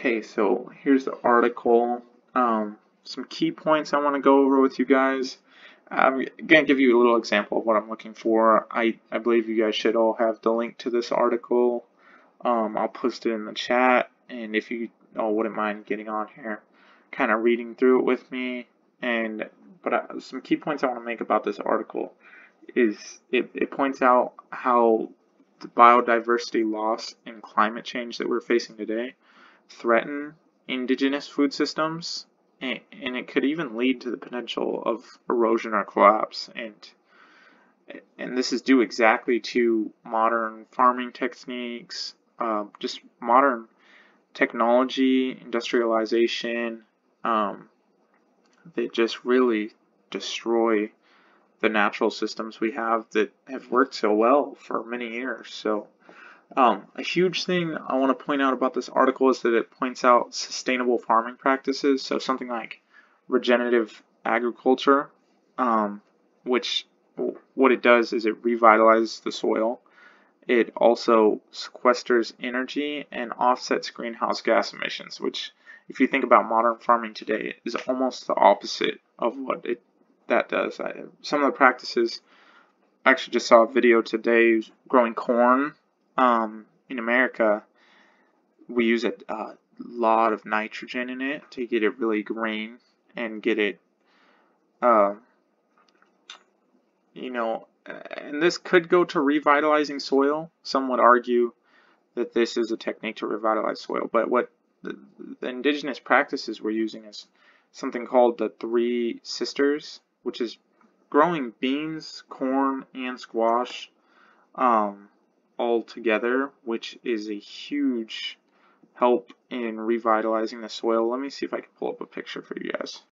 Okay, so here's the article. Um, some key points I want to go over with you guys. I'm going to give you a little example of what I'm looking for. I, I believe you guys should all have the link to this article. Um, I'll post it in the chat, and if you all wouldn't mind getting on here, kind of reading through it with me. And but I, some key points I want to make about this article is it, it points out how the biodiversity loss and climate change that we're facing today threaten indigenous food systems and, and it could even lead to the potential of erosion or collapse. And and this is due exactly to modern farming techniques uh, just modern technology industrialization um, that just really destroy the natural systems we have that have worked so well for many years. So um, a huge thing I want to point out about this article is that it points out sustainable farming practices. So something like regenerative agriculture, um, which what it does is it revitalizes the soil. It also sequesters energy and offsets greenhouse gas emissions, which if you think about modern farming today is almost the opposite of what it that does. I, some of the practices, I actually just saw a video today growing corn um, in America, we use a, a lot of nitrogen in it to get it really green and get it, uh, you know, and this could go to revitalizing soil. Some would argue that this is a technique to revitalize soil, but what the, the indigenous practices we're using is something called the Three Sisters, which is growing beans, corn, and squash. Um, all together, which is a huge help in revitalizing the soil. Let me see if I can pull up a picture for you guys.